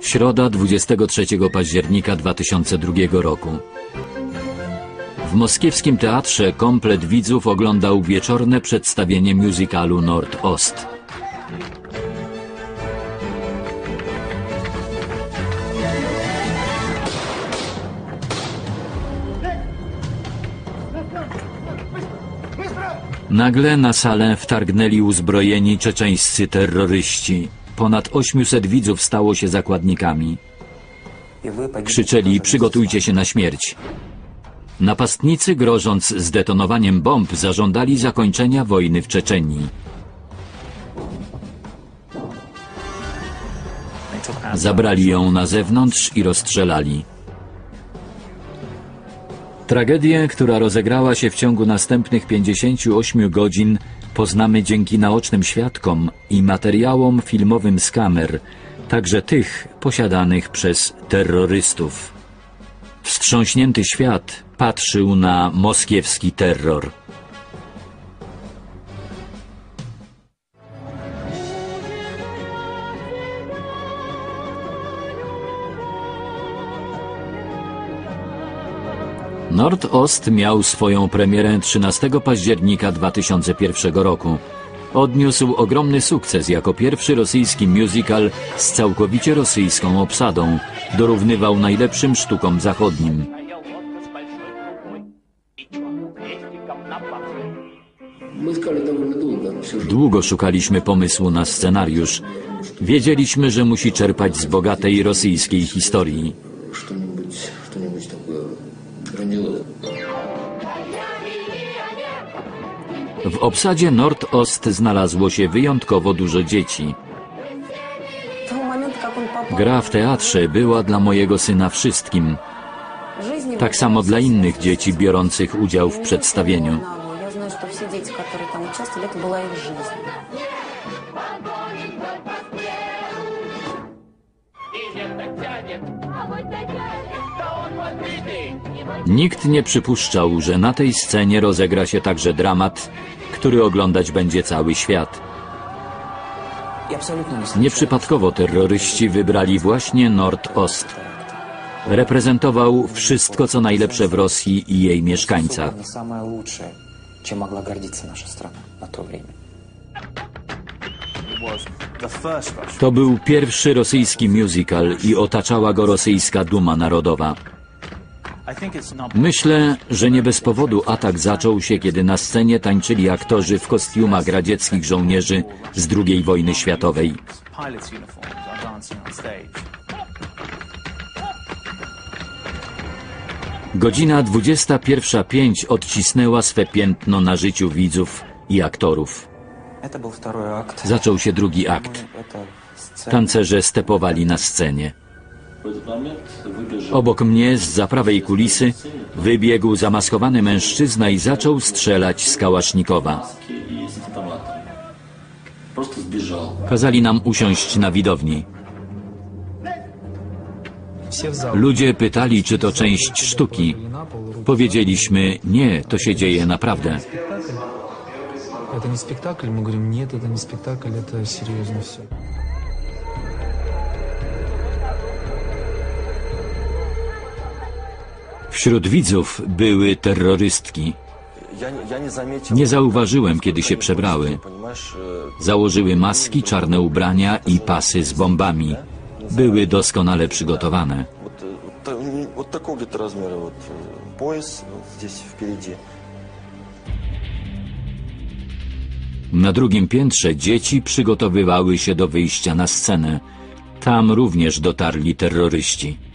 Środa 23 października 2002 roku. W moskiewskim teatrze komplet widzów oglądał wieczorne przedstawienie musicalu Nord-Ost. Nagle na salę wtargnęli uzbrojeni czeczeńscy terroryści. Ponad 800 widzów stało się zakładnikami. Krzyczeli, przygotujcie się na śmierć. Napastnicy, grożąc zdetonowaniem bomb, zażądali zakończenia wojny w Czeczenii. Zabrali ją na zewnątrz i rozstrzelali. Tragedię, która rozegrała się w ciągu następnych 58 godzin, poznamy dzięki naocznym świadkom i materiałom filmowym z kamer, także tych posiadanych przez terrorystów. Wstrząśnięty świat patrzył na moskiewski terror. Nordost miał swoją premierę 13 października 2001 roku. Odniósł ogromny sukces jako pierwszy rosyjski musical z całkowicie rosyjską obsadą. Dorównywał najlepszym sztukom zachodnim. Długo szukaliśmy pomysłu na scenariusz. Wiedzieliśmy, że musi czerpać z bogatej rosyjskiej historii. W obsadzie Nordost znalazło się wyjątkowo dużo dzieci. Gra w teatrze była dla mojego syna wszystkim. Tak samo dla innych dzieci biorących udział w przedstawieniu. Nikt nie przypuszczał, że na tej scenie rozegra się także dramat który oglądać będzie cały świat. Nieprzypadkowo terroryści wybrali właśnie Nord-Ost. Reprezentował wszystko, co najlepsze w Rosji i jej mieszkańcach. To był pierwszy rosyjski musical i otaczała go rosyjska duma narodowa. Myślę, że nie bez powodu atak zaczął się, kiedy na scenie tańczyli aktorzy w kostiumach radzieckich żołnierzy z II wojny światowej. Godzina 21.05 odcisnęła swe piętno na życiu widzów i aktorów. Zaczął się drugi akt. Tancerze stepowali na scenie. Obok mnie, z prawej kulisy, wybiegł zamaskowany mężczyzna i zaczął strzelać z kałasznikowa. маски и с автоматом. Просто сбежал. Kazali nam usiąść na widowni. Все в зал. Ludzie pytali, czy to część sztuki. На пол, руки. Powiedzieliśmy, nie, to się dzieje naprawdę. Это не спектакль, мы говорим, нет, это не спектакль, это серьезно все. Wśród widzów były terrorystki. Nie zauważyłem, kiedy się przebrały. Założyły maski, czarne ubrania i pasy z bombami. Były doskonale przygotowane. Na drugim piętrze dzieci przygotowywały się do wyjścia na scenę. Tam również dotarli terroryści.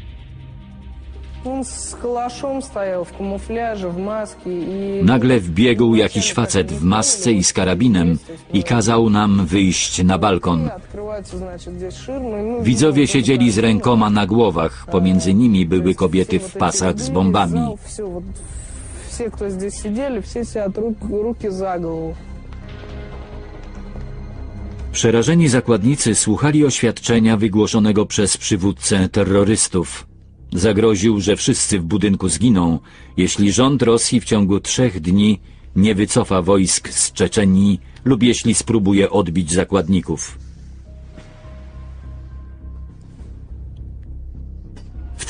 Nagle wbiegł jakiś facet w masce i z karabinem i kazał nam wyjść na balkon. Открываются, значит, здесь ширмы. и мы Widzowie видим, siedzieli z как rękoma na głowach, pomiędzy nimi były kobiety w pasach z bombami. Зал, всё, вот, все, кто здесь сидели, все сидят рук, руки за голову. Przerażeni zakładnicy słuchali oświadczenia wygłoszonego przez przywódcę terrorystów. Zagroził, że wszyscy w budynku zginą, jeśli rząd Rosji w ciągu trzech dni nie wycofa wojsk z Czeczenii lub jeśli spróbuje odbić zakładników.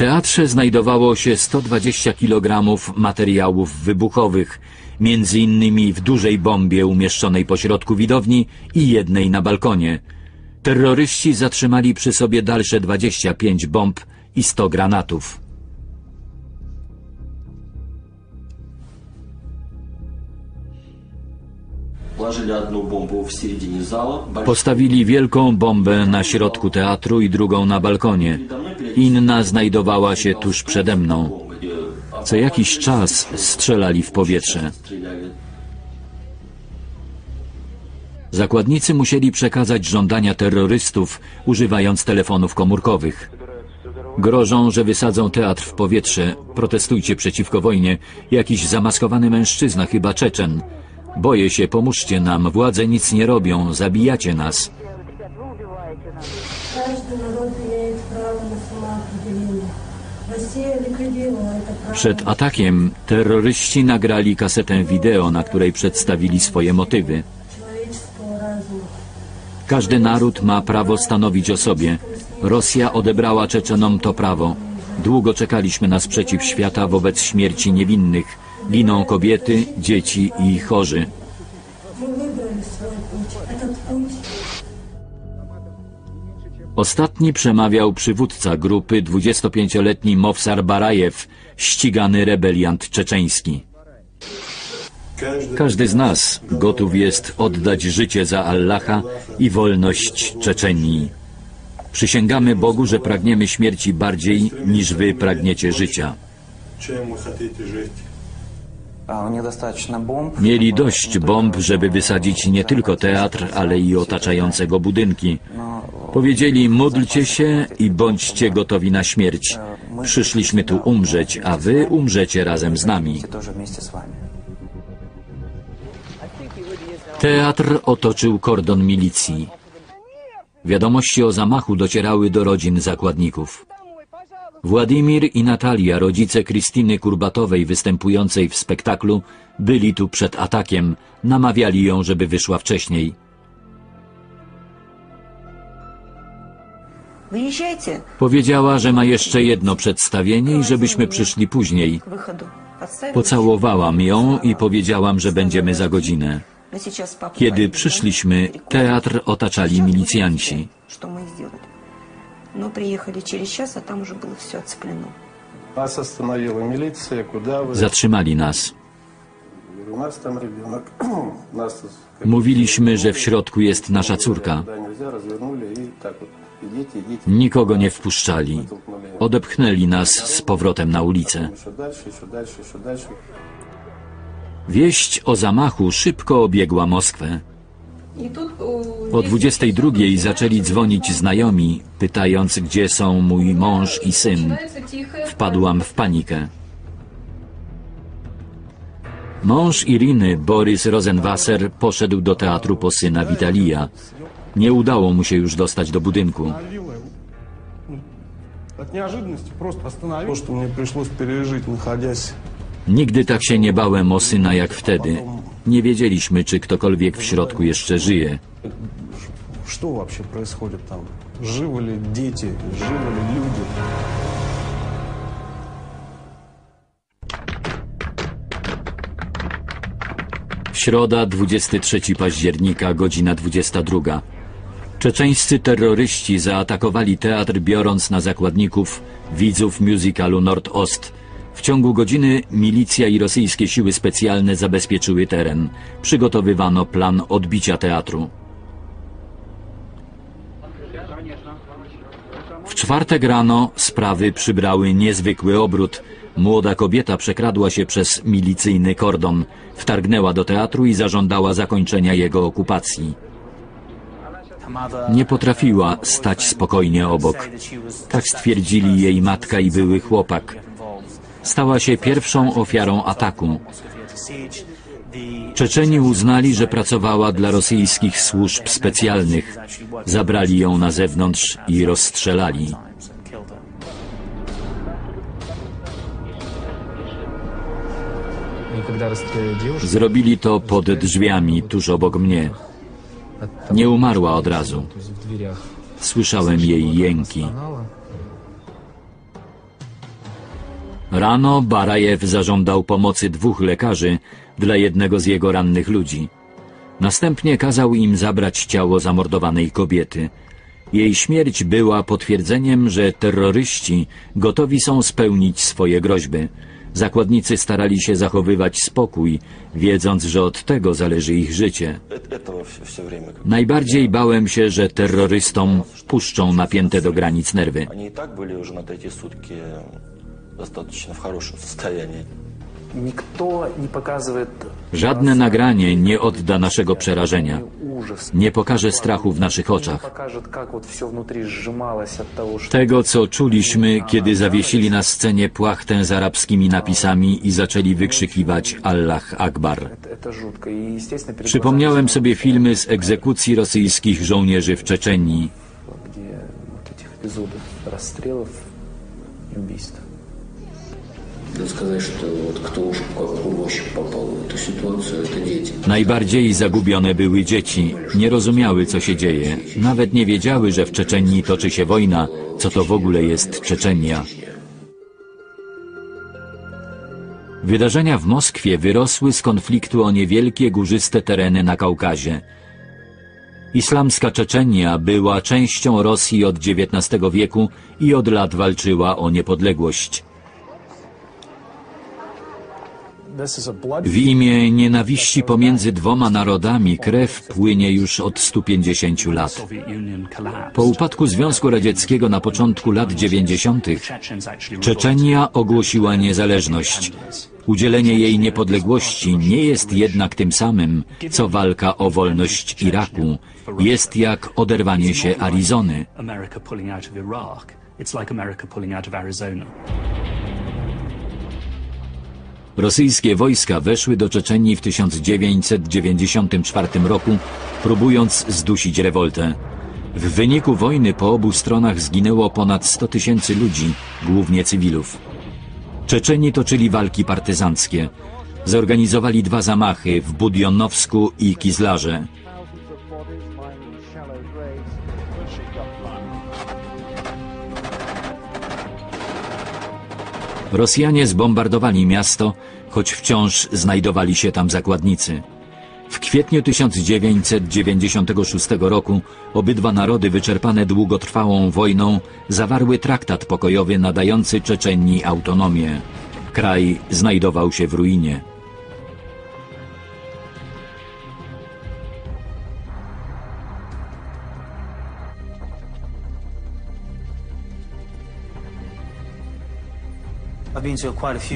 teatrze znajdowało się 120 kg materiałów wybuchowych, między innymi w dużej bombie umieszczonej pośrodku widowni i jednej na balkonie. Terroryści zatrzymali przy sobie dalsze 25 bomb i 100 granatów. Postawili wielką bombę na środku teatru i drugą na balkonie. Inna znajdowała się tuż przede mną. Co jakiś czas strzelali w powietrze. Zakładnicy musieli przekazać żądania terrorystów, używając telefonów komórkowych. Grożą, że wysadzą teatr w powietrze. Protestujcie przeciwko wojnie. Jakiś zamaskowany mężczyzna, chyba Czeczen. Boję się, pomóżcie nam. Władze nic nie robią. Zabijacie nas. Przed atakiem terroryści nagrali kasetę wideo, na której przedstawili swoje motywy. Każdy naród ma prawo stanowić o sobie. Rosja odebrała Czeczenom to prawo. Długo czekaliśmy na sprzeciw świata wobec śmierci niewinnych. Giną kobiety, dzieci i chorzy. Ostatni przemawiał przywódca grupy 25-letni Mowsar Barajew, ścigany rebeliant czeczeński. Każdy z nas gotów jest oddać życie za Allaha i wolność Czeczenii. Przysięgamy Bogu, że pragniemy śmierci bardziej niż wy pragniecie życia. Mieli dość bomb, żeby wysadzić nie tylko teatr, ale i otaczające go budynki. Powiedzieli, módlcie się i bądźcie gotowi na śmierć. Przyszliśmy tu umrzeć, a wy umrzecie razem z nami. Teatr otoczył kordon milicji. Wiadomości o zamachu docierały do rodzin zakładników. Władimir i Natalia, rodzice Krystyny Kurbatowej występującej w spektaklu, byli tu przed atakiem, namawiali ją, żeby wyszła wcześniej. Powiedziała, że ma jeszcze jedno przedstawienie i żebyśmy przyszli później. Pocałowałam ją i powiedziałam, że będziemy za godzinę. Мы сейчас папу Kiedy поедем, przyszliśmy, перекусим. teatr otaczali milicjanci. Что мы сделали? Но приехали через час, а там уже было все оцеплено. Нас остановила милиция, куда вы? Zatrzymali nas. Говорю, У нас там ребенок. Нас тут как Mówiliśmy, że w środku jest nasza córka. туда нельзя, развернули и так вот. Идите, идите. Nikogo nie wpuszczali. Odepchnęli nas z powrotem na ulicę. Еще дальше, еще дальше, еще дальше. Wieść o zamachu szybko obiegła Moskwę. O 22 zaczęli dzwonić znajomi, pytając, gdzie są mój mąż i syn. Wpadłam w panikę. Mąż Iriny, Borys Rosenwasser, poszedł do teatru po syna Witalija. Nie udało mu się już dostać do budynku. Остановила его. Ну, От неожиданности просто остановил. То, что мне пришлось пережить, находясь Nigdy tak się nie bałem o syna jak wtedy. Nie wiedzieliśmy, czy ktokolwiek w środku jeszcze żyje. Что вообще происходит там? Живы ли дети, живы ли люди? Środa, 23 października, godzina 22. Czeczeńscy terroryści zaatakowali teatr, biorąc na zakładników widzów musicalu Nordost. w ciągu godziny milicja i rosyjskie siły specjalne zabezpieczyły teren. Przygotowywano plan odbicia teatru. W czwartek rano sprawy przybrały niezwykły obrót. Młoda kobieta przekradła się przez milicyjny kordon, wtargnęła do teatru i zażądała zakończenia jego okupacji. Nie potrafiła stać spokojnie obok. Tak stwierdzili jej matka i były chłopak stała się pierwszą ofiarą ataku. Czeczeni uznali, że pracowała dla rosyjskich służb specjalnych. Zabrali ją na zewnątrz i rozstrzelali. Zrobili to pod drzwiami, tuż obok mnie. Nie umarła od razu. Słyszałem jej jęki. Rano Barajew zażądał pomocy dwóch lekarzy dla jednego z jego rannych ludzi. Następnie kazał im zabrać ciało zamordowanej kobiety. Jej śmierć była potwierdzeniem, że terroryści gotowi są spełnić swoje groźby. Zakładnicy starali się zachowywać spokój, wiedząc, że od tego zależy ich życie. Najbardziej bałem się, że terrorystom puszczą napięte do granic nerwy Они и так были уже на третьи сутки достаточно в хорошем состоянии. Никто не показывает Żadne nagranie nie odda naszego przerażenia, ужас. nie pokaże strachu w naszych Не oczach. покажет, как вот все внутри сжималось от того, что Tego, co czuliśmy, kiedy zawiesili na scenie płachtę z arabskimi napisami i zaczęli wykrzykiwać Allah Akbar. это, это жутко. И, естественно, перед Przypomniałem глазами sobie filmy z egzekucji rosyjskich żołnierzy w Czeczenii. где вот этих сказать, что вот кто уж как в ощупь попал в эту ситуацию, это дети. Najbardziej zagubione były dzieci. Nie rozumiały, co się dzieje. Nawet nie wiedziały, że w Czeczenii toczy się wojna, co to w ogóle jest Czeczenia. Wydarzenia w Moskwie wyrosły z konfliktu o niewielkie górzyste tereny na Kaukazie. Islamska Czeczenia była częścią Rosji od XIX wieku i od lat walczyła o niepodległość. W imię nienawiści pomiędzy dwoma narodami krew płynie już od 150 lat. Po upadku Związku Radzieckiego na początku lat 90. Czeczenia ogłosiła niezależność. Udzielenie jej niepodległości nie jest jednak tym samym, co walka o wolność Iraku. Jest jak oderwanie się Arizony. It's like America pulling out of Arizona. Rosyjskie wojska weszły do Czeczenii w 1994 roku, próbując zdusić rewoltę. W wyniku wojny po obu stronach zginęło ponad 100 tysięcy ludzi, głównie cywilów. Czeczeni toczyli walki partyzanckie. Zorganizowali dwa zamachy w Budionowsku i Kizlarze. Rosjanie zbombardowali miasto, choć wciąż znajdowali się tam zakładnicy. W kwietniu 1996 roku obydwa narody wyczerpane długotrwałą wojną zawarły traktat pokojowy nadający Czeczenii autonomię. Kraj znajdował się w ruinie.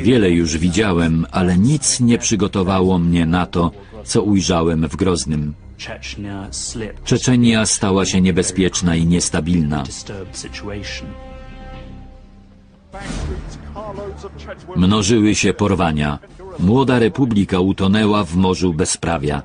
Wiele już widziałem, ale nic nie przygotowało mnie na to, co ujrzałem w Groznym. Czeczenia stała się niebezpieczna i niestabilna. Mnożyły się porwania. Młoda republika utonęła w morzu bezprawia.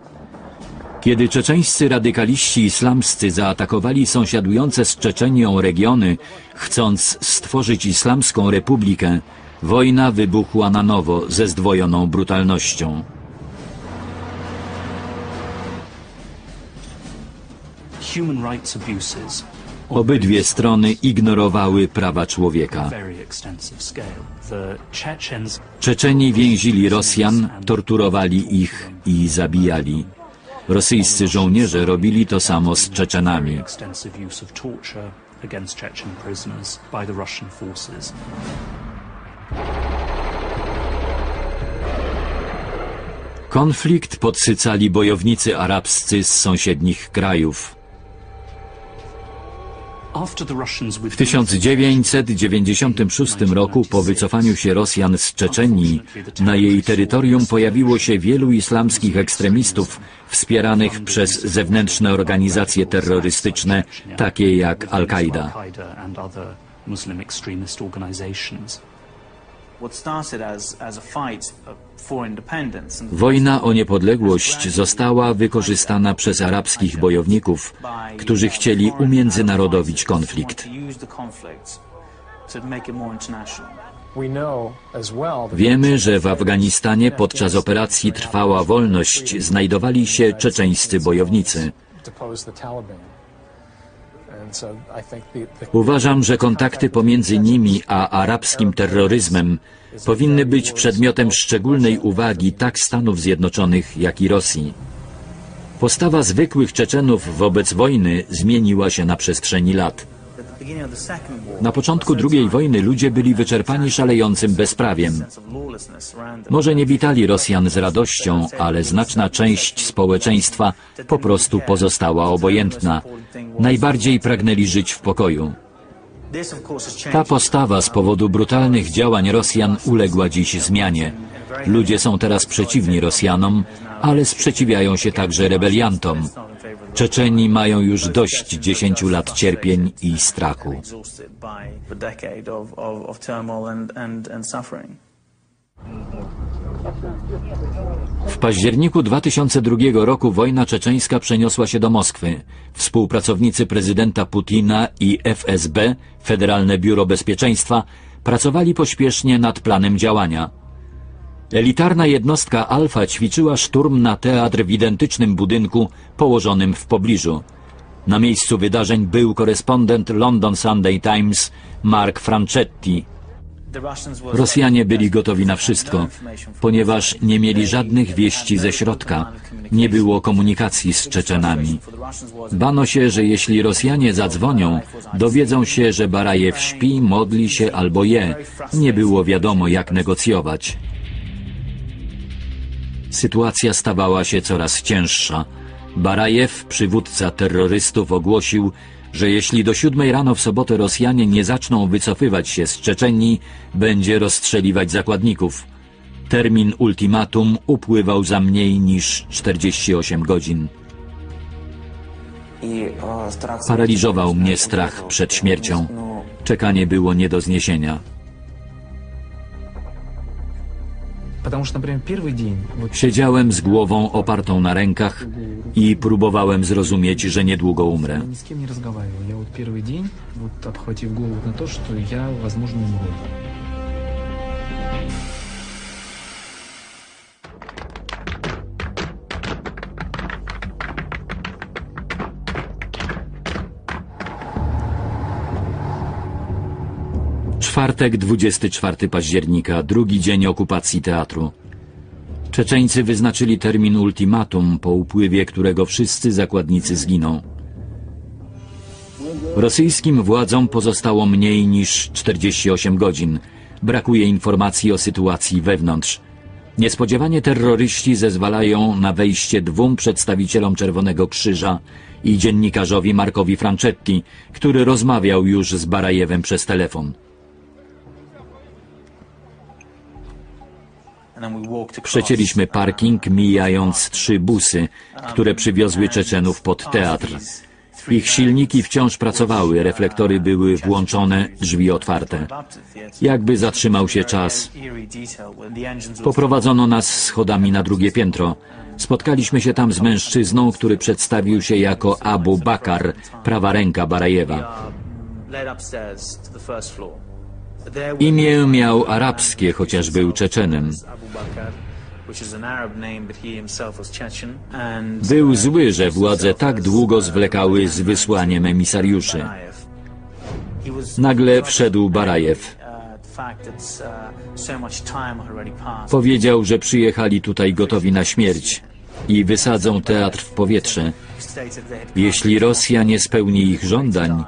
Kiedy czeczeńscy radykaliści islamscy zaatakowali sąsiadujące z Czeczenią regiony, chcąc stworzyć islamską republikę, wojna wybuchła na nowo ze zdwojoną brutalnością. Obydwie strony ignorowały prawa człowieka. Czeczeni więzili Rosjan, torturowali ich i zabijali. Rosyjscy żołnierze robili to samo z Czeczenami. against Chechen prisoners by the Russian forces. Konflikt podsycali bojownicy arabscy z sąsiednich krajów. W withdrew 1996 roku po wycofaniu się Rosjan z Czeczenii na jej terytorium pojawiło się wielu islamskich ekstremistów wspieranych przez zewnętrzne organizacje terrorystyczne takie jak Al-Kaida. Wojna o niepodległość została wykorzystana przez arabskich bojowników, którzy chcieli umiędzynarodowić konflikt. Wiemy, że w Afganistanie podczas operacji Trwała Wolność znajdowali się czeczeńscy bojownicy. Uważam, że kontakty pomiędzy nimi a arabskim terroryzmem powinny być przedmiotem szczególnej uwagi tak Stanów Zjednoczonych, jak i Rosji. Postawa zwykłych Czeczenów wobec wojny zmieniła się na przestrzeni lat. Na początku II wojny ludzie byli wyczerpani szalejącym bezprawiem. Może nie witali Rosjan z radością, ale znaczna część społeczeństwa po prostu pozostała obojętna. Najbardziej pragnęli żyć w pokoju. Ta postawa z powodu brutalnych działań Rosjan uległa dziś zmianie. Ludzie są teraz przeciwni Rosjanom, ale sprzeciwiają się także rebeliantom. Czeczeni mają już dość dziesięciu lat cierpień i strachu. W październiku 2002 roku wojna czeczeńska przeniosła się do Moskwy. Współpracownicy prezydenta Putina i FSB, Federalne Biuro Bezpieczeństwa, pracowali pośpiesznie nad planem działania. Elitarna jednostka Alfa ćwiczyła szturm na teatr w identycznym budynku położonym w pobliżu. Na miejscu wydarzeń był korespondent London Sunday Times Mark Francetti. Rosjanie byli gotowi na wszystko, ponieważ nie mieli żadnych wieści ze środka. Nie było komunikacji z Czeczenami. Bano się, że jeśli Rosjanie zadzwonią, dowiedzą się, że Barajew śpi, modli się albo je. Nie było wiadomo, jak negocjować. Sytuacja stawała się coraz cięższa. Barajew, przywódca terrorystów, ogłosił, że jeśli do siódmej rano w sobotę Rosjanie nie zaczną wycofywać się z Czeczenii, będzie rozstrzeliwać zakładników. Termin ultimatum upływał za mniej niż 48 godzin. Paraliżował mnie strach przed śmiercią. Czekanie było nie do zniesienia. Siedziałem z głową opartą na rękach i próbowałem zrozumieć, że niedługo umrę. Czwartek, 24 października, drugi dzień okupacji teatru. Czeczeńcy wyznaczyli termin ultimatum, po upływie którego wszyscy zakładnicy zginą. Rosyjskim władzom pozostało mniej niż 48 godzin. Brakuje informacji o sytuacji wewnątrz. Niespodziewanie terroryści zezwalają na wejście dwóm przedstawicielom Czerwonego Krzyża i dziennikarzowi Markowi Francetti, który rozmawiał już z Barajewem przez telefon. Przecięliśmy parking, mijając trzy busy, które przywiozły Czeczenów pod teatr. Ich silniki wciąż pracowały, reflektory były włączone, drzwi otwarte. Jakby zatrzymał się czas. Poprowadzono nas schodami na drugie piętro. Spotkaliśmy się tam z mężczyzną, który przedstawił się jako Abu Bakar, prawa ręka Barajewa. Imię miał arabskie, chociaż był Czeczenem. Był zły, że władze tak długo zwlekały z wysłaniem emisariuszy. Nagle wszedł Barajew. Powiedział, że przyjechali tutaj gotowi na śmierć i wysadzą teatr w powietrze, jeśli Rosja nie spełni ich żądań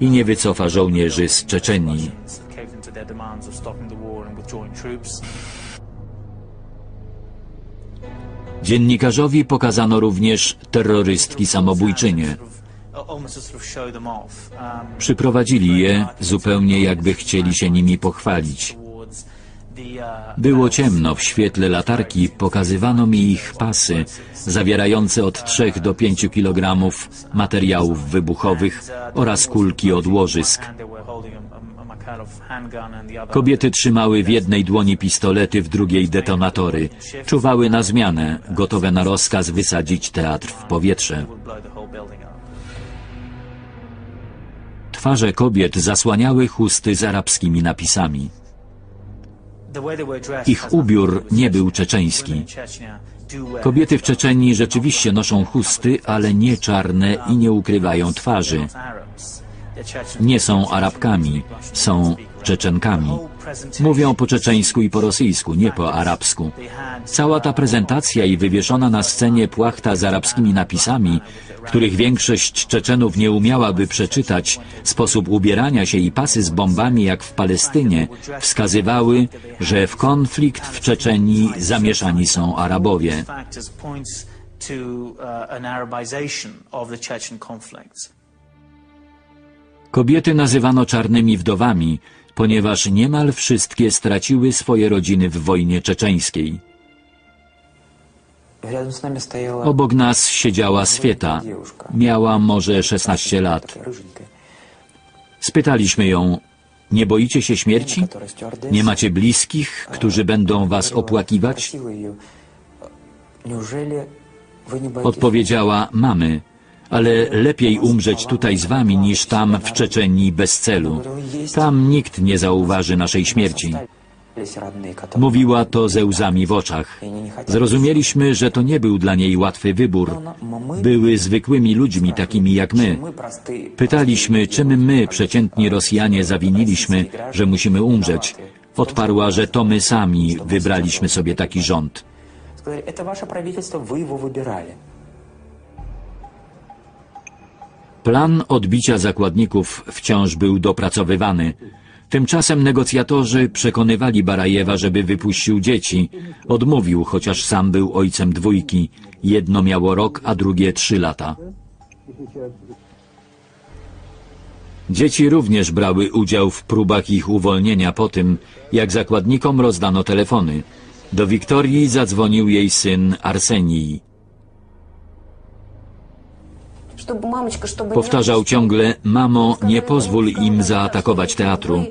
i nie wycofa żołnierzy z Czeczenii. Dziennikarzowi pokazano również terrorystki samobójczynie. Przyprowadzili je zupełnie jakby chcieli się nimi pochwalić. Było ciemno, w świetle latarki pokazywano mi ich pasy, zawierające od 3 do 5 kg materiałów wybuchowych oraz kulki od łożysk. Kobiety trzymały w jednej dłoni pistolety, w drugiej detonatory. Czuwały na zmianę, gotowe na rozkaz wysadzić teatr w powietrze. Twarze kobiet zasłaniały chusty z arabskimi napisami. Ich ubiór nie był czeczeński. Kobiety w Czeczenii rzeczywiście noszą chusty, ale nie czarne i nie ukrywają twarzy. Nie są Arabkami, są Czeczenkami. Mówią po czeczeńsku i po rosyjsku, nie po arabsku. Cała ta prezentacja i wywieszona na scenie płachta z arabskimi napisami, których większość Czeczenów nie umiałaby przeczytać, sposób ubierania się i pasy z bombami jak w Palestynie, wskazywały, że w konflikt w Czeczenii zamieszani są Arabowie. to uh, an Arabization of the Chechen. Kobiety nazywano czarnymi wdowami, ponieważ niemal wszystkie straciły swoje rodziny w wojnie czeczeńskiej. Obok nas siedziała Swieta. Miała może 16 lat. Spytaliśmy ją, nie boicie się śmierci? Nie macie bliskich, którzy będą was opłakiwać? Odpowiedziała, mamy ale lepiej umrzeć tutaj z wami niż tam w Czeczenii bez celu. Tam nikt nie zauważy naszej śmierci. Остались родные, которые- Mówiła to ze łzami w oczach. Zrozumieliśmy, że to nie był dla niej łatwy wybór. Były zwykłymi ludźmi, takimi jak my. Мы простые, Pytaliśmy, czym my, przeciętni Rosjanie, zawiniliśmy, że musimy umrzeć. Odparła, że to my sami wybraliśmy sobie taki rząd. Сказали, это ваше правительство, вы его выбирали. Plan odbicia zakładników wciąż był dopracowywany. Tymczasem negocjatorzy przekonywali Barajewa, żeby wypuścił dzieci. Odmówił, chociaż sam był ojcem dwójki. Jedno miało rok, a drugie trzy lata. Dzieci również brały udział w próbach ich uwolnienia po tym, jak zakładnikom rozdano telefony. Do Wiktorii zadzwonił jej syn Arsenij. Powtarzał ciągle, mamo, nie pozwól im zaatakować teatru.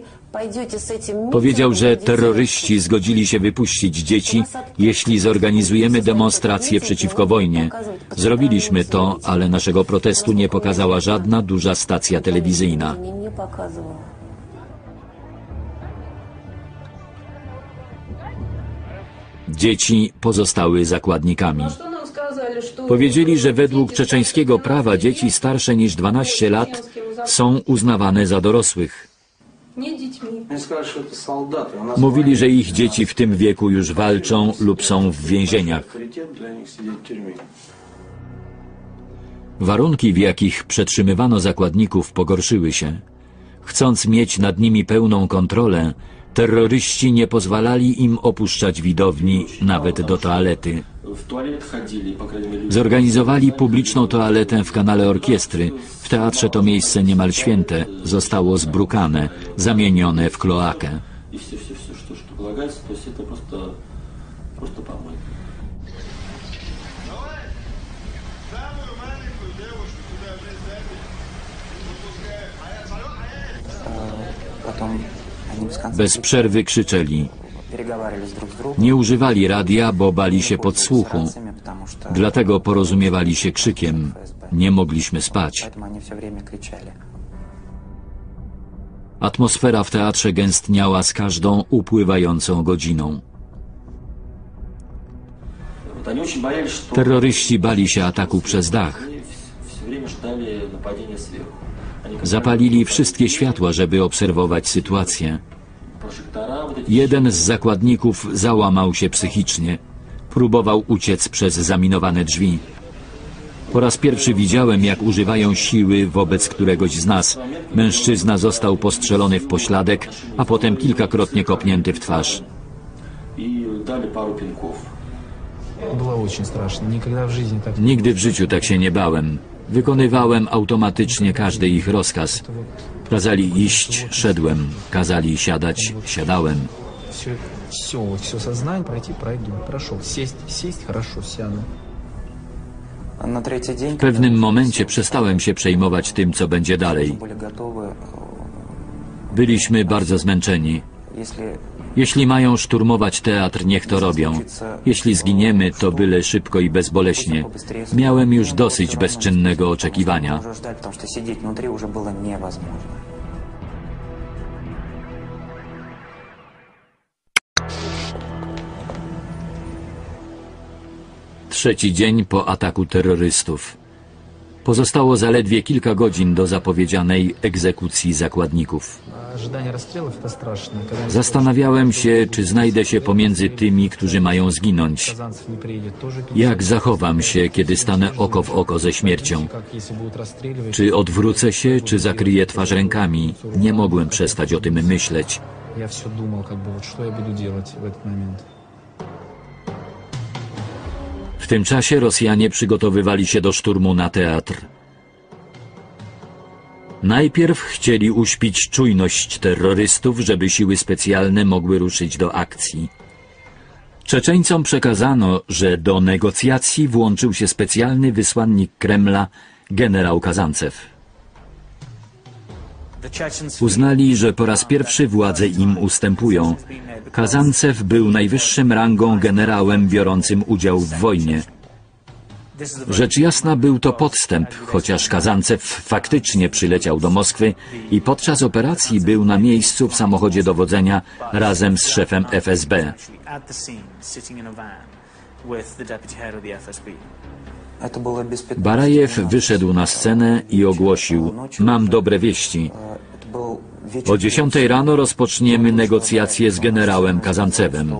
Powiedział, że terroryści zgodzili się wypuścić dzieci, jeśli zorganizujemy demonstrację przeciwko wojnie. Zrobiliśmy to, ale naszego protestu nie pokazała żadna duża stacja telewizyjna. Dzieci pozostały zakładnikami. No, Powiedzieli, że według czeczeńskiego prawa dzieci starsze niż 12 lat są uznawane za dorosłych. Mówili, że ich dzieci w tym wieku już walczą lub są w więzieniach. Warunki, w jakich przetrzymywano zakładników, pogorszyły się. Chcąc mieć nad nimi pełną kontrolę, Terroryści nie pozwalali im opuszczać widowni, nawet do toalety. Zorganizowali publiczną toaletę w kanale orkiestry. W teatrze to miejsce niemal święte. Zostało zbrukane, zamienione w kloakę. Bez przerwy krzyczeli. Nie używali radia, bo bali się podsłuchu. Dlatego porozumiewali się krzykiem. Nie mogliśmy spać. Atmosfera w teatrze gęstniała z każdą upływającą godziną. Terroryści bali się ataku przez dach. Zapalili wszystkie światła, żeby obserwować sytuację. Jeden z zakładników załamał się psychicznie. Próbował uciec przez zaminowane drzwi. Po raz pierwszy widziałem, jak używają siły wobec któregoś z nas. Mężczyzna został postrzelony w pośladek, a potem kilkakrotnie kopnięty w twarz. Nigdy w życiu tak się nie bałem. Wykonywałem automatycznie każdy ich rozkaz. Kazali iść, szedłem. Kazali siadać, siadałem. все, все, вот все сознание пройти, пройду. Прошел. Сесть, сесть, хорошо, сяду. На третий день, W pewnym momencie przestałem się przejmować tym, co będzie dalej. были готовы, Byliśmy bardzo zmęczeni. Jeśli mają szturmować teatr, niech to robią. Jeśli zginiemy, to byle szybko i bezboleśnie. Miałem już dosyć bezczynnego oczekiwania. Trzeci dzień po ataku terrorystów. Pozostało zaledwie kilka godzin do zapowiedzianej egzekucji zakładników. А Ожидание расстрелов это страшно. Когда они Zastanawiałem się, czy znajdę się pomiędzy tymi, którzy mają zginąć. Казанцев не приедет, тоже Jak zachowam się, kiedy stanę oko w oko ze śmiercią? как если будут расстреливать. Czy odwrócę się, czy zakryję twarz rękami? Nie mogłem przestać o tym myśleć. Я все думал, как бы вот что я буду делать в этот момент. Tym czasie Rosjanie przygotowywali się do szturmu na teatr. Najpierw chcieli uśpić czujność terrorystów, żeby siły specjalne mogły ruszyć do akcji. Czeczeńcom przekazano, że do negocjacji włączył się specjalny wysłannik Kremla, generał Kazancew. Uznali, że po raz pierwszy władze im ustępują. Kazancew był najwyższym rangą generałem biorącym udział w wojnie. Rzecz jasna był to podstęp, chociaż Kazancew faktycznie przyleciał do Moskwy i podczas operacji był na miejscu w samochodzie dowodzenia razem z szefem FSB. Barajew wyszedł na scenę i ogłosił Mam dobre wieści. O 10 rano rozpoczniemy negocjacje z generałem Kazancewem.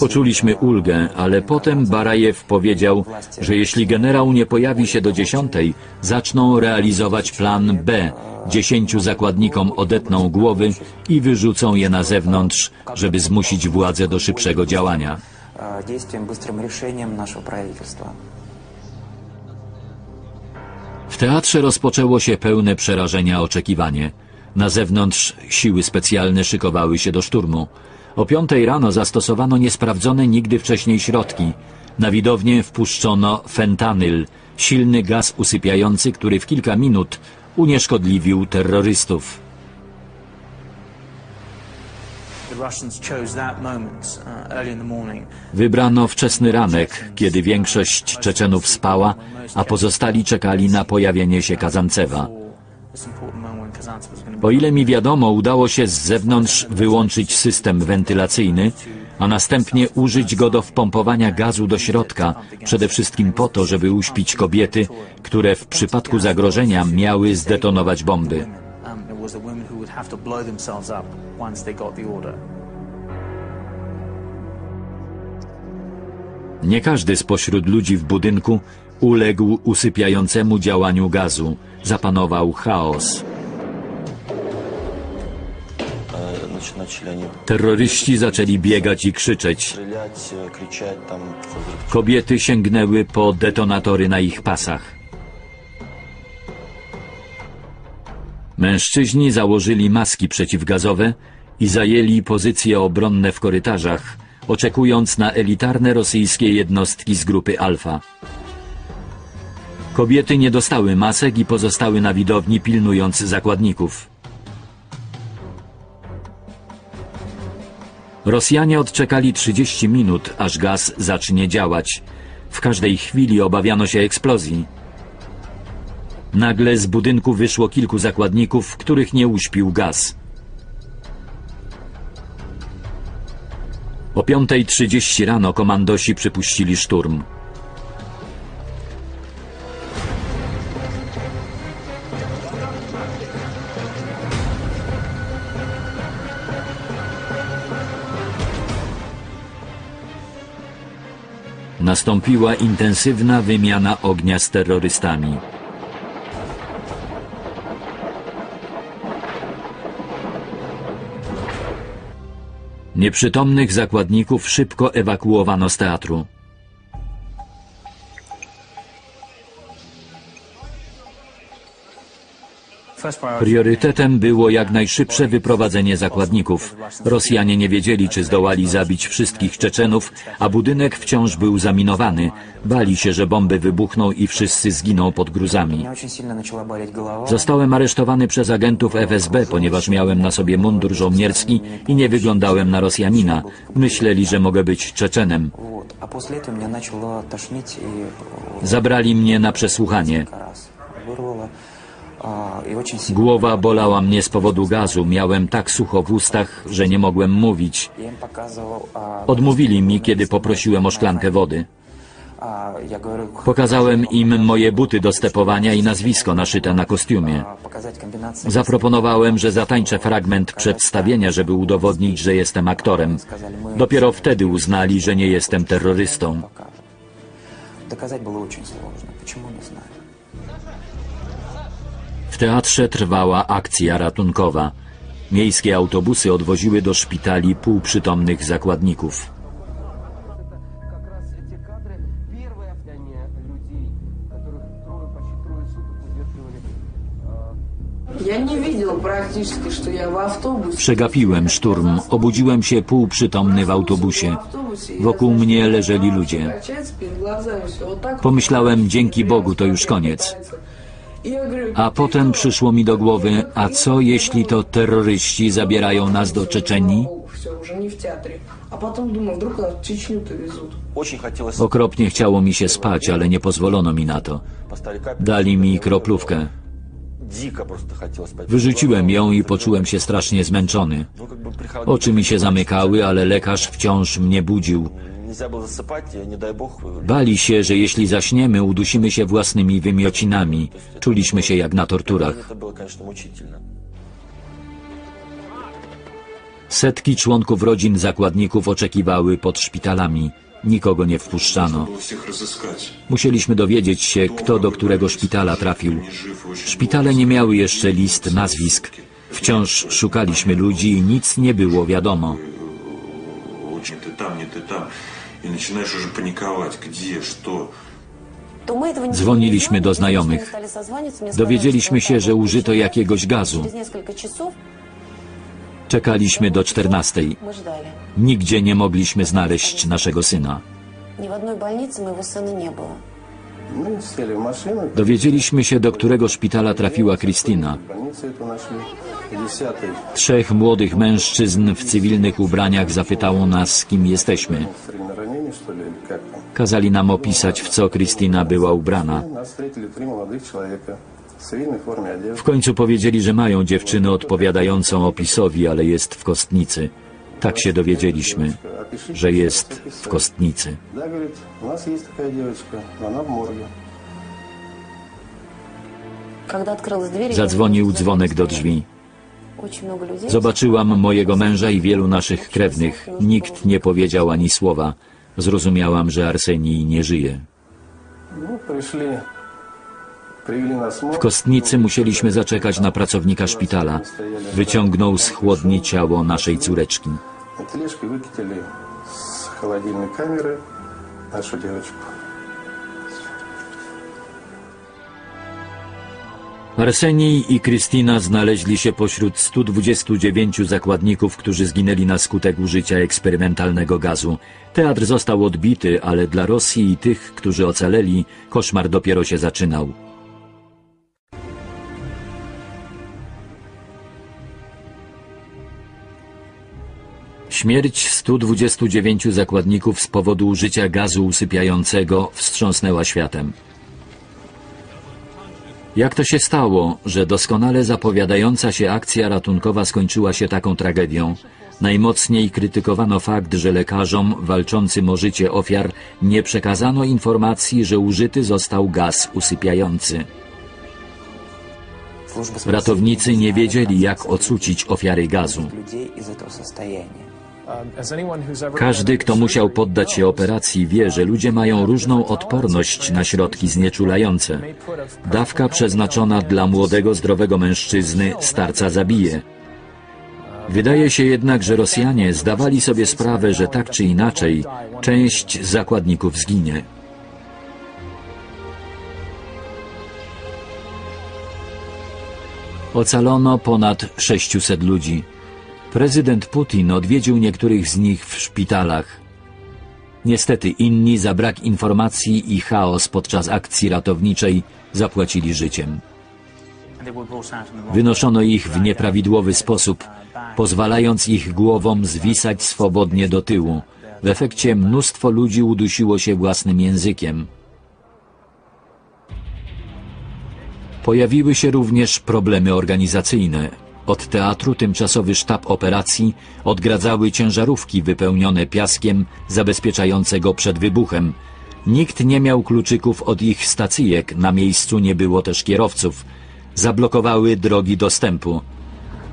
Poczuliśmy ulgę, ale potem Barajew powiedział, że jeśli generał nie pojawi się do 10, zaczną realizować plan B. Dziesięciu zakładnikom odetną głowy i wyrzucą je na zewnątrz, żeby zmusić władzę do szybszego działania э, Действием, быстрым решением нашего правительства. W teatrze rozpoczęło się pełne przerażenia oczekiwanie. Na zewnątrz siły specjalne szykowały się do szturmu. O piątej rano zastosowano niesprawdzone nigdy wcześniej środki. Na widownię wpuszczono fentanyl, silny gaz usypiający, który w kilka minut unieszkodliwił terrorystów. Wybrano wczesny ranek, kiedy większość Czeczenów spała, a pozostali czekali na pojawienie się Kazancewa. O ile mi wiadomo, udało się z zewnątrz wyłączyć system wentylacyjny, a następnie użyć go do wpompowania gazu do środka, przede wszystkim po to, żeby uśpić kobiety, które w przypadku zagrożenia miały zdetonować bomby have to blow themselves up once they got the order. Nie każdy spośród ludzi w budynku uległ usypiającemu działaniu gazu. Zapanował chaos. Terroryści zaczęli biegać i krzyczeć. Kobiety sięgnęły po detonatory na ich pasach. Mężczyźni założyli maski przeciwgazowe i zajęli pozycje obronne w korytarzach, oczekując na elitarne rosyjskie jednostki z grupy Alfa. Kobiety nie dostały masek i pozostały na widowni pilnując zakładników. Rosjanie odczekali 30 minut, aż gaz zacznie działać. W każdej chwili obawiano się eksplozji. Nagle z budynku wyszło kilku zakładników, których nie uśpił gaz. O 5.30 rano komandosi przypuścili szturm. Nastąpiła intensywna wymiana ognia z terrorystami. Nieprzytomnych zakładników szybko ewakuowano z teatru. Priorytetem było jak najszybsze wyprowadzenie zakładników. Rosjanie nie wiedzieli, czy zdołali zabić wszystkich Czeczenów, a budynek wciąż był zaminowany. Bali się, że bomby wybuchną i wszyscy zginą pod gruzami. Zostałem aresztowany przez agentów FSB, ponieważ miałem na sobie mundur żołnierski i nie wyglądałem na Rosjanina. Myśleli, że mogę być Czeczenem. Zabrali mnie na przesłuchanie. Głowa bolała mnie z powodu gazu. Miałem tak sucho w ustach, że nie mogłem mówić. Я им показывал, а, Odmówili mi, kiedy poprosiłem o szklankę wody. А я говорю, Pokazałem im moje buty do stepowania i nazwisko naszyte na kostiumie. показать комбинации. Zaproponowałem, że zatańczę fragment przedstawienia, żeby udowodnić, że jestem aktorem. Dopiero wtedy uznali, że nie jestem terrorystą. Доказать было очень сложно. Почему, не знаю. W teatrze trwała akcja ratunkowa. Miejskie autobusy odwoziły do szpitali półprzytomnych zakładników. Przegapiłem szturm, obudziłem się półprzytomny w autobusie. Wokół mnie leżeli ludzie. Pomyślałem, dzięki Bogu to już koniec. A potem przyszło mi do głowy, a co jeśli to terroryści zabierają nas do Czeczenii? Okropnie chciało mi się spać, ale nie pozwolono mi na to. Dali mi kroplówkę. Wyrzuciłem ją i poczułem się strasznie zmęczony. Oczy mi się zamykały, ale lekarz wciąż mnie budził. Bali się, że jeśli zaśniemy, udusimy się własnymi wymiocinami. Czuliśmy się jak na torturach. Setki członków rodzin zakładników oczekiwały pod szpitalami. Nikogo nie wpuszczano. Musieliśmy dowiedzieć się, kto do którego szpitala trafił. Szpitale nie miały jeszcze list nazwisk. Wciąż szukaliśmy ludzi i nic nie było wiadomo Очень ты там, не ты там. И начинаешь уже паниковать, где, что. То мы этого не Dzwoniliśmy do знали. znajomych. Мы стали созваниваться, мне сказали, Dowiedzieliśmy что się, там że użyto человек. jakiegoś gazu. Через несколько часов Czekaliśmy do czternastej. мы ждали. Nigdzie nie mogliśmy znaleźć naszego syna. Ни в одной больнице моего сына не было. Мы сели в машину, Dowiedzieliśmy się, do którego szpitala trafiła Kristina. Trzech młodych mężczyzn w cywilnych ubraniach zapytało nas, kim jesteśmy. Kazali nam opisać, w co Krystyna była ubrana. W końcu powiedzieli, że mają dziewczynę odpowiadającą opisowi, ale jest w kostnicy. Tak się dowiedzieliśmy, że jest w kostnicy. Zadzwonił dzwonek do drzwi. Очень много людей. Zobaczyłam mojego męża i wielu naszych krewnych. Nikt nie powiedział ani słowa. Zrozumiałam, że Arsenij nie żyje. Ну, пришли, привели нас в W kostnicy musieliśmy zaczekać na pracownika szpitala. Wyciągnął z chłodni ciało naszej córeczki. На тележке выкатили с холодильной камеры нашу девочку. Arsenij i Krystyna znaleźli się pośród 129 zakładników, którzy zginęli na skutek użycia eksperymentalnego gazu. Teatr został odbity, ale dla Rosji i tych, którzy ocaleli, koszmar dopiero się zaczynał. Śmierć 129 zakładników z powodu użycia gazu usypiającego wstrząsnęła światem. Jak to się stało, że doskonale zapowiadająca się akcja ratunkowa skończyła się taką tragedią? Najmocniej krytykowano fakt, że lekarzom walczącym o życie ofiar nie przekazano informacji, że użyty został gaz usypiający. Ratownicy nie wiedzieli, jak ocucić ofiary gazu. Każdy, kto musiał poddać się operacji, wie, że ludzie mają różną odporność na środki znieczulające. Dawka przeznaczona dla młodego, zdrowego mężczyzny starca zabije. Wydaje się jednak, że Rosjanie zdawali sobie sprawę, że tak czy inaczej część zakładników zginie. Ocalono ponad 600 ludzi. Prezydent Putin odwiedził niektórych z nich w szpitalach. Niestety inni za brak informacji i chaos podczas akcji ratowniczej zapłacili życiem. Wynoszono ich w nieprawidłowy sposób, pozwalając ich głowom zwisać swobodnie do tyłu. W efekcie mnóstwo ludzi udusiło się własnym językiem. Pojawiły się również problemy organizacyjne. Od teatru tymczasowy sztab operacji odgradzały ciężarówki wypełnione piaskiem zabezpieczające go przed wybuchem. Nikt nie miał kluczyków od ich stacyjek, na miejscu nie było też kierowców. Zablokowały drogi dostępu.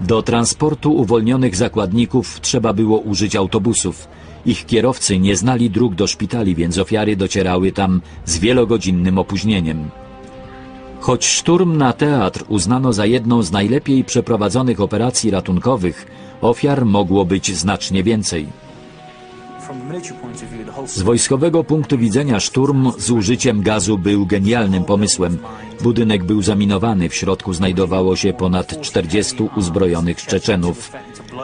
Do transportu uwolnionych zakładników trzeba było użyć autobusów. Ich kierowcy nie znali dróg do szpitali, więc ofiary docierały tam z wielogodzinnym opóźnieniem. Choć szturm na teatr uznano za jedną z najlepiej przeprowadzonych operacji ratunkowych, ofiar mogło być znacznie więcej. Z wojskowego punktu widzenia szturm z użyciem gazu był genialnym pomysłem. Budynek był zaminowany, w środku znajdowało się ponad 40 uzbrojonych Czeczenów.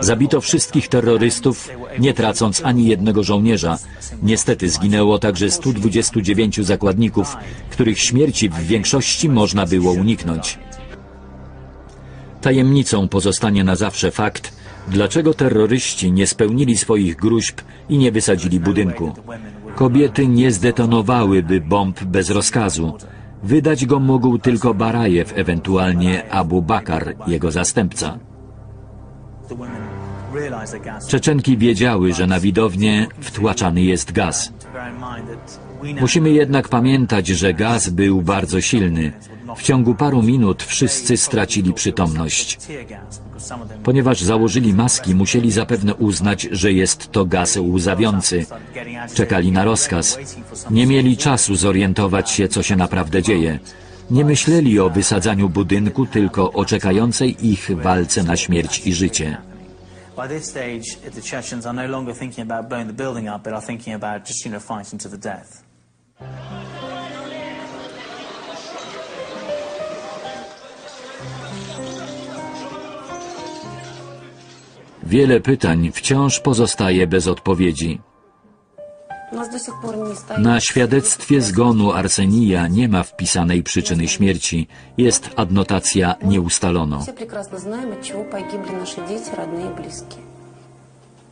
Zabito wszystkich terrorystów, nie tracąc ani jednego żołnierza. Niestety zginęło także 129 zakładników, których śmierci w większości można było uniknąć. Tajemnicą pozostanie na zawsze fakt, dlaczego terroryści nie spełnili swoich gruźb i nie wysadzili budynku. Kobiety nie zdetonowałyby bomb bez rozkazu. Wydać go mógł tylko Barajew, ewentualnie Abu Bakar, jego zastępca. Czeczenki wiedziały, że na widownię wtłaczany jest gaz. Musimy jednak pamiętać, że gaz był bardzo silny. W ciągu paru minut wszyscy stracili przytomność. Ponieważ założyli maski, musieli zapewne uznać, że jest to gaz łzawiący. Czekali na rozkaz. Nie mieli czasu zorientować się, co się naprawdę dzieje. Nie myśleli o wysadzaniu budynku, tylko o czekającej ich walce na śmierć i życie. By no you. Wiele pytań wciąż pozostaje bez odpowiedzi. У нас до сих пор не стоит... Na świadectwie zgonu Arsenija nie ma wpisanej przyczyny śmierci. Jest adnotacja nie ustalono. Все прекрасно знаем, от чего погибли наши дети, родные и близкие.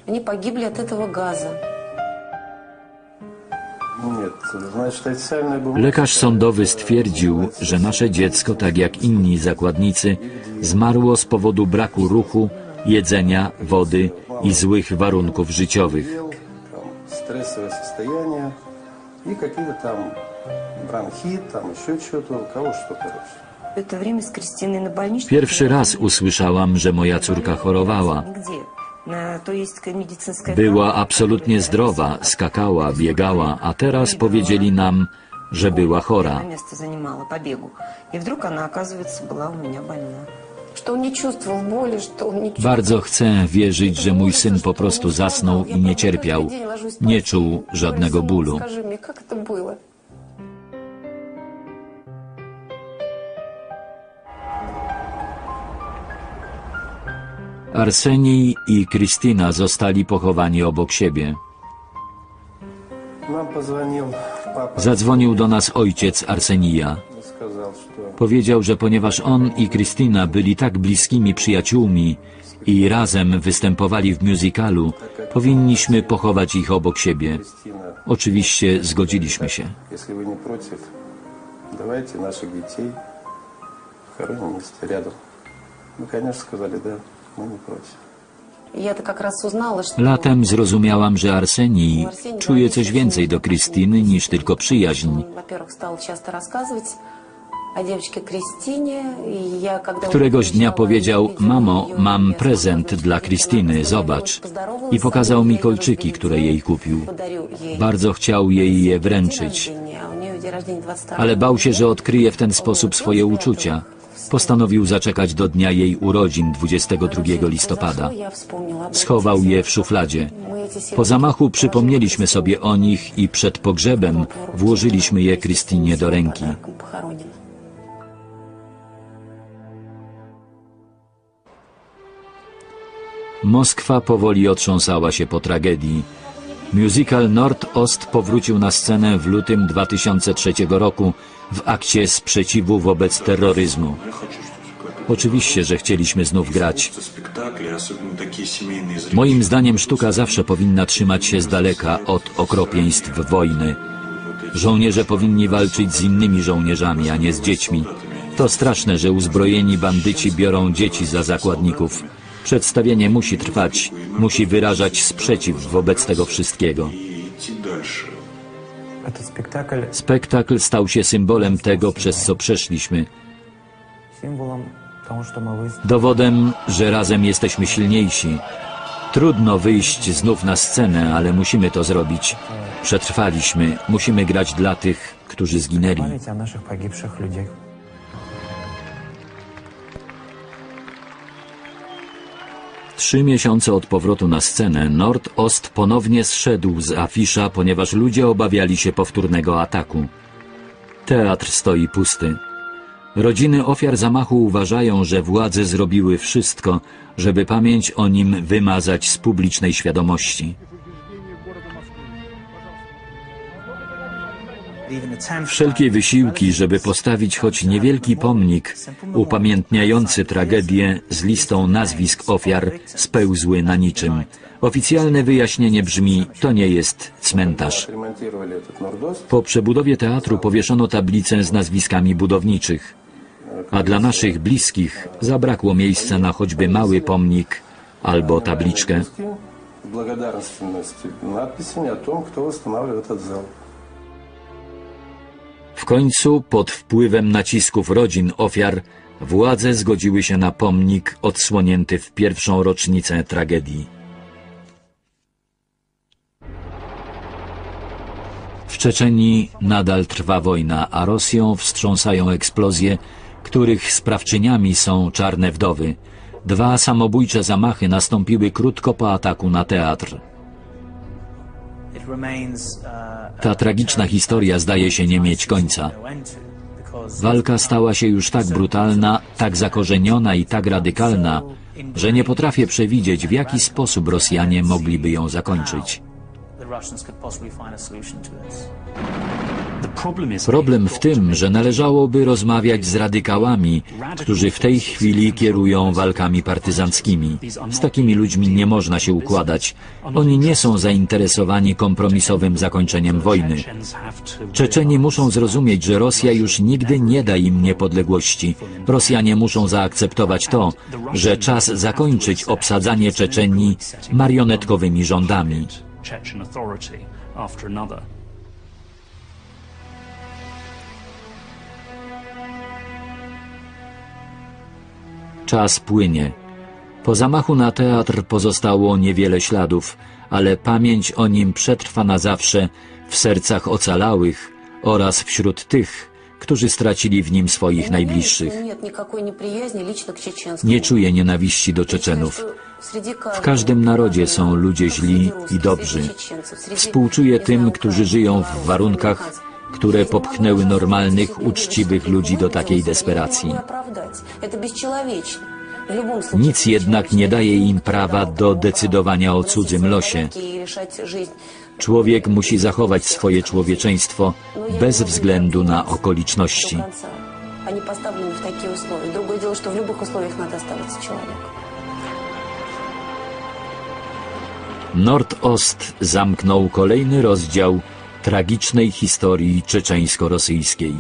Они погибли от этого газа. Нет, значит, официальная бумага... Lekarz sądowy stwierdził, że nasze dziecko, tak jak inni zakładnicy, zmarło z powodu braku ruchu, jedzenia, wody i złych warunków życiowych. там, стрессовое состояние и какие-то там бронхит, там еще что-то, у кого что, короче. Это время с Кристиной на больничном... Pierwszy raz usłyszałam, że moja córka chorowała. Нигде. На, то есть медицинская... Była absolutnie zdrowa, skakała, biegała, a teraz powiedzieli nam, że była chora. место занимала по бегу. И вдруг она, оказывается, была у меня больна. Bardzo chcę wierzyć, że mój syn po prostu zasnął i nie cierpiał. Nie czuł żadnego bólu. Arsenij i Krystyna zostali pochowani obok siebie. Zadzwonił do nas ojciec Arsenija. и сказал, что Powiedział, że ponieważ on i Krystyna byli tak bliskimi przyjaciółmi i razem występowali w musicalu, powinniśmy pochować ich obok siebie. Кристина, Oczywiście zgodziliśmy się. если вы не против, давайте наших детей хороним вместе рядом. Мы, конечно, сказали, да, мы не против. Я-то как раз узнала, что... Latem zrozumiałam, że Arsenij czuje coś więcej do Krystyny niż tylko przyjaźń. Któregoś dnia powiedział, mamo, mam prezent dla Krystyny, zobacz. I pokazał mi kolczyki, które jej kupił. Bardzo chciał jej je wręczyć, ale bał się, że odkryje w ten sposób swoje uczucia. Postanowił zaczekać do dnia jej urodzin 22 listopada. Schował je w szufladzie. Po zamachu przypomnieliśmy sobie o nich i przed pogrzebem włożyliśmy je Krystynie do ręki. Moskwa powoli otrząsała się po tragedii. Musical Nord-Ost powrócił na scenę w lutym 2003 roku w akcie sprzeciwu wobec terroryzmu. Oczywiście, że chcieliśmy znów grać. Moim zdaniem sztuka zawsze powinna trzymać się z daleka od okropieństw wojny. Żołnierze powinni walczyć z innymi żołnierzami, a nie z dziećmi. To straszne, że uzbrojeni bandyci biorą dzieci za zakładników. Przedstawienie musi trwać, musi wyrażać sprzeciw wobec tego wszystkiego. Spektakl stał się symbolem tego, przez co przeszliśmy. Dowodem, że razem jesteśmy silniejsi. Trudno wyjść znów na scenę, ale musimy to zrobić. Przetrwaliśmy, musimy grać dla tych, którzy zginęli. Trzy miesiące od powrotu na scenę Nord-Ost ponownie zszedł z afisza, ponieważ ludzie obawiali się powtórnego ataku. Teatr stoi pusty. Rodziny ofiar zamachu uważają, że władze zrobiły wszystko, żeby pamięć o nim wymazać z publicznej świadomości. Wszelkie wysiłki, żeby postawić choć niewielki pomnik upamiętniający tragedię z listą nazwisk ofiar, spełzły na niczym. Oficjalne wyjaśnienie brzmi: to nie jest cmentarz. Ремонтировали этот Нордост. Po przebudowie teatru powieszono tablicę z nazwiskami budowniczych, a dla naszych bliskich zabrakło miejsca na choćby mały pomnik albo tabliczkę. В благодарственности надписями о том, кто восстанавливает этот зал. W końcu, pod wpływem nacisków rodzin ofiar, władze zgodziły się na pomnik odsłonięty w pierwszą rocznicę tragedii. W Czeczenii nadal trwa wojna, a Rosją wstrząsają eksplozje, których sprawczyniami są czarne wdowy. Dwa samobójcze zamachy nastąpiły krótko po ataku na teatr. Uh, Ta tragiczna historia zdaje się nie mieć końca. Walka stała się już tak brutalna, tak zakorzeniona i tak radykalna, że nie potrafię przewidzieć, w jaki sposób Rosjanie mogliby ją zakończyć. Problem w tym, że należałoby rozmawiać z radykałami, którzy w tej chwili kierują walkami partyzanckimi. Z takimi ludźmi nie można się układać. Oni nie są zainteresowani kompromisowym zakończeniem wojny. Czeczeni muszą zrozumieć, że Rosja już nigdy nie da im niepodległości. Rosjanie muszą zaakceptować to, że czas zakończyć obsadzanie Czeczenii marionetkowymi rządami. After another. Czas płynie. Po zamachu na teatr pozostało niewiele śladów, ale pamięć o nim przetrwa na zawsze w sercach ocalałych oraz wśród tych, którzy stracili w nim swoich najbliższych. Nie czuję nienawiści do Czeczenów. W każdym narodzie są ludzie źli i dobrzy. Współczuję tym, którzy żyją w warunkach, które popchnęły normalnych, uczciwych ludzi do takiej desperacji. оправдать. Это бесчеловечно. В любом случае, Nic jednak nie daje im prawa do decydowania o cudzym losie. и решать жизнь. Człowiek musi zachować swoje człowieczeństwo bez względu na okoliczności. до конца. Они поставлены в такие условия. Другое дело, что в любых условиях надо оставаться человеком. Nord-Ost zamknął kolejny rozdział tragicznej historii czeczeńsko-rosyjskiej.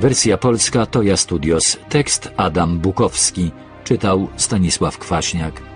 Wersja polska Toja Studios. Tekst Adam Bukowski. Czytał Stanisław Kwaśniak.